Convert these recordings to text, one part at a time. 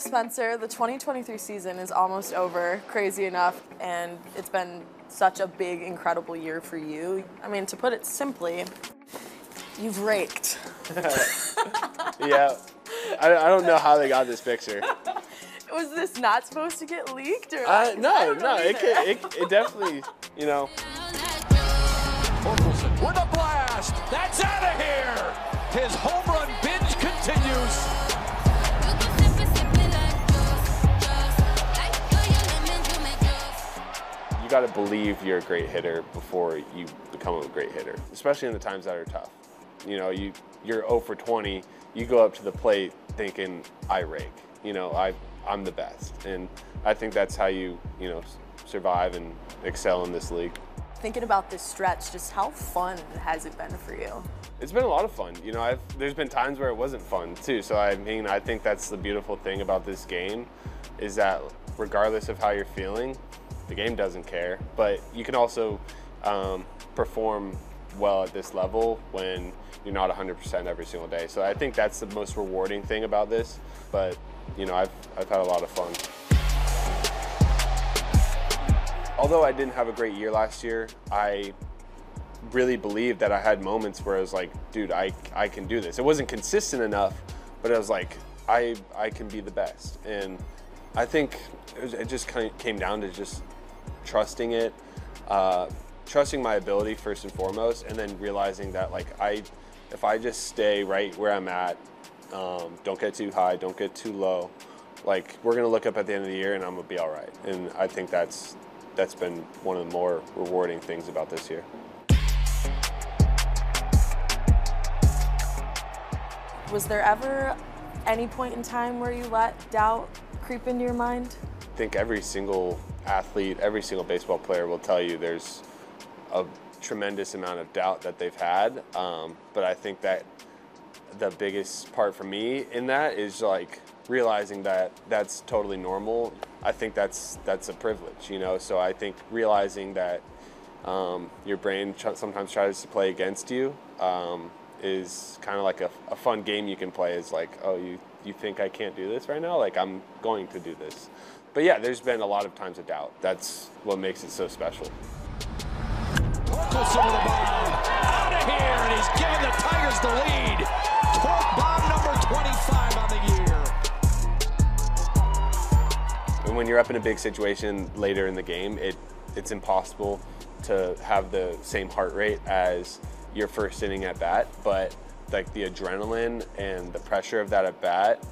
Spencer, the 2023 season is almost over, crazy enough, and it's been such a big, incredible year for you. I mean, to put it simply, you've raked. yeah, I, I don't know how they got this picture. Was this not supposed to get leaked? Or Uh, no, no, it, either. can, it, it definitely, you know, Torkelson with a blast. That's out of here. His home run binge continues. Got to believe you're a great hitter before you become a great hitter, especially in the times that are tough. You know, you you're 0 for 20. You go up to the plate thinking I rake. You know, I I'm the best, and I think that's how you you know survive and excel in this league. Thinking about this stretch, just how fun has it been for you? It's been a lot of fun. You know, I've, there's been times where it wasn't fun too. So I mean, I think that's the beautiful thing about this game, is that regardless of how you're feeling, the game doesn't care. But you can also um, perform well at this level when you're not 100% every single day. So I think that's the most rewarding thing about this. But you know, I've I've had a lot of fun. Although I didn't have a great year last year, I really believed that I had moments where I was like, dude, I, I can do this. It wasn't consistent enough, but I was like, I, I can be the best. And I think it, was, it just kind of came down to just trusting it, uh, trusting my ability first and foremost, and then realizing that like I, if I just stay right where I'm at, um, don't get too high, don't get too low, like we're gonna look up at the end of the year and I'm gonna be all right. And I think that's that's been one of the more rewarding things about this year. Was there ever any point in time where you let doubt creep into your mind? I think every single athlete, every single baseball player will tell you there's a tremendous amount of doubt that they've had. Um, but I think that the biggest part for me in that is like realizing that that's totally normal. I think that's that's a privilege, you know. So I think realizing that um, your brain sometimes tries to play against you um, is kind of like a, a fun game you can play. Is like, oh, you you think I can't do this right now? Like I'm going to do this. But yeah, there's been a lot of times of doubt. That's what makes it so special. Torkelson with a bomb. Out of here, and he's giving the Tigers the lead. Torque bomb number 25 on the year. And when you're up in a big situation later in the game, it it's impossible to have the same heart rate as your first inning at bat, but like the adrenaline and the pressure of that at bat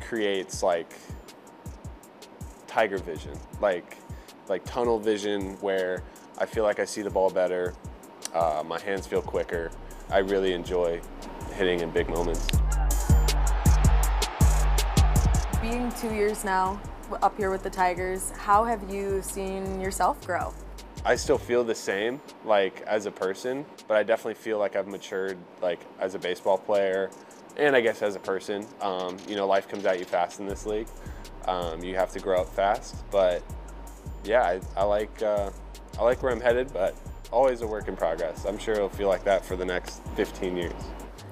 creates like tiger vision, like like tunnel vision where I feel like I see the ball better, uh, my hands feel quicker. I really enjoy hitting in big moments. Being two years now up here with the Tigers, how have you seen yourself grow? I still feel the same, like as a person, but I definitely feel like I've matured, like as a baseball player, and I guess as a person. Um, you know, life comes at you fast in this league. Um, you have to grow up fast, but yeah, I, I like uh, I like where I'm headed, but always a work in progress. I'm sure it'll feel like that for the next 15 years.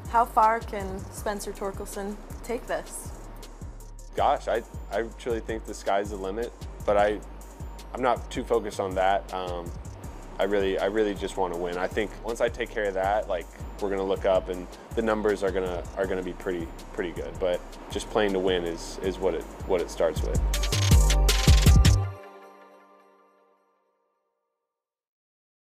How far can Spencer Torkelson take this? gosh, I, I truly think the sky's the limit, but I, I'm not too focused on that. Um, I really, I really just want to win. I think once I take care of that, like we're gonna look up and the numbers are gonna are gonna be pretty pretty good. But just playing to win is is what it what it starts with.